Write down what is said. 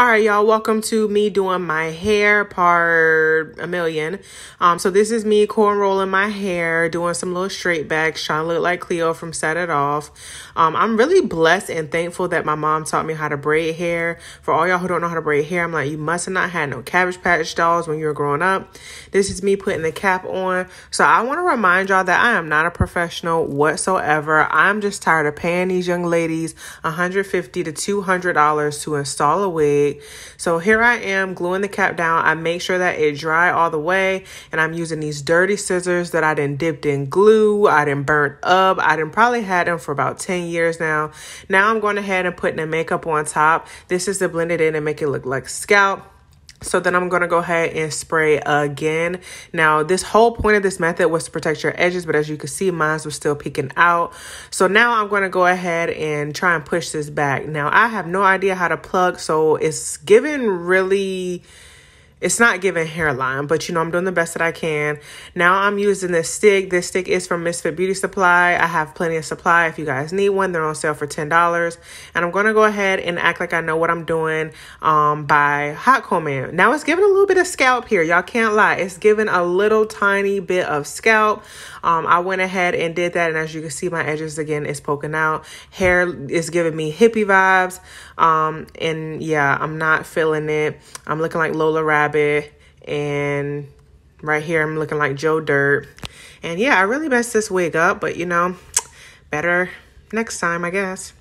All right, y'all, welcome to me doing my hair part a million. Um, so this is me corn rolling my hair, doing some little straight backs, trying to look like Cleo from Set It Off. Um, I'm really blessed and thankful that my mom taught me how to braid hair. For all y'all who don't know how to braid hair, I'm like, you must have not had no Cabbage Patch dolls when you were growing up. This is me putting the cap on. So I want to remind y'all that I am not a professional whatsoever. I'm just tired of paying these young ladies 150 to $200 to install a wig so here I am gluing the cap down. I make sure that it dry all the way. And I'm using these dirty scissors that I didn't dipped in glue. I didn't burnt up. I didn't probably had them for about 10 years now. Now I'm going ahead and putting the makeup on top. This is to blend it in and make it look like scalp. So then I'm going to go ahead and spray again. Now, this whole point of this method was to protect your edges, but as you can see, mine was still peeking out. So now I'm going to go ahead and try and push this back. Now, I have no idea how to plug, so it's giving really it's not giving hairline, but you know, I'm doing the best that I can. Now I'm using this stick. This stick is from Misfit Beauty Supply. I have plenty of supply if you guys need one. They're on sale for $10. And I'm going to go ahead and act like I know what I'm doing um, by hot combing. Now it's giving a little bit of scalp here. Y'all can't lie. It's giving a little tiny bit of scalp. Um, I went ahead and did that. And as you can see, my edges again is poking out. Hair is giving me hippie vibes. Um, and yeah, I'm not feeling it. I'm looking like Lola Rabbit. It and right here, I'm looking like Joe Dirt. And yeah, I really messed this wig up. But you know, better next time, I guess.